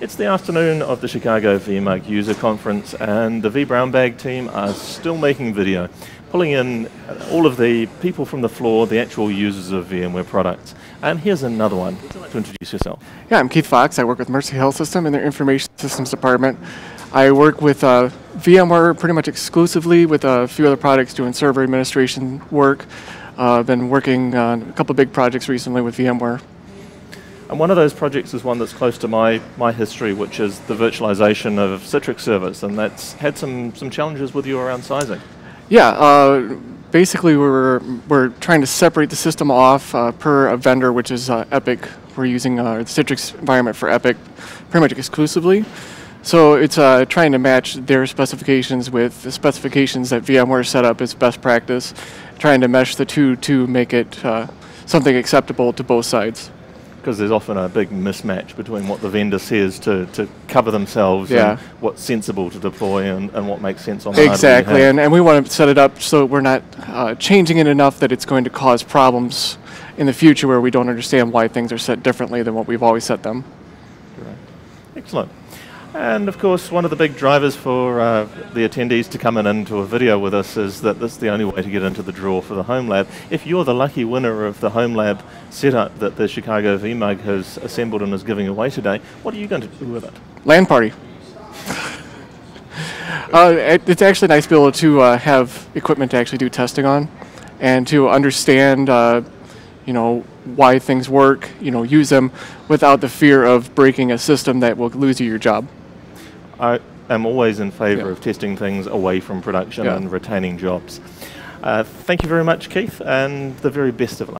It's the afternoon of the Chicago VMUG user conference, and the vBrownBag team are still making video, pulling in all of the people from the floor, the actual users of VMware products. And here's another one to introduce yourself. Yeah, I'm Keith Fox. I work with Mercy Health System in their Information Systems Department. I work with uh, VMware pretty much exclusively with a few other products doing server administration work. Uh, I've been working on a couple big projects recently with VMware. And one of those projects is one that's close to my, my history, which is the virtualization of Citrix servers, and that's had some, some challenges with you around sizing. Yeah, uh, basically we're, we're trying to separate the system off uh, per a vendor, which is uh, Epic. We're using uh, the Citrix environment for Epic pretty much exclusively. So it's uh, trying to match their specifications with the specifications that VMware set up as best practice, trying to mesh the two to make it uh, something acceptable to both sides because there's often a big mismatch between what the vendor says to, to cover themselves yeah. and what's sensible to deploy and, and what makes sense on the Exactly, and, and we want to set it up so we're not uh, changing it enough that it's going to cause problems in the future where we don't understand why things are set differently than what we've always set them. Great. Excellent. And of course, one of the big drivers for uh, the attendees to come in into a video with us is that this is the only way to get into the draw for the Home Lab. If you're the lucky winner of the Home Lab setup that the Chicago VMUG has assembled and is giving away today, what are you going to do with it? LAN party. uh, it, it's actually nice to be able to uh, have equipment to actually do testing on and to understand uh, you know, why things work, you know, use them without the fear of breaking a system that will lose you your job. I am always in favour yeah. of testing things away from production yeah. and retaining jobs. Uh, thank you very much, Keith, and the very best of luck.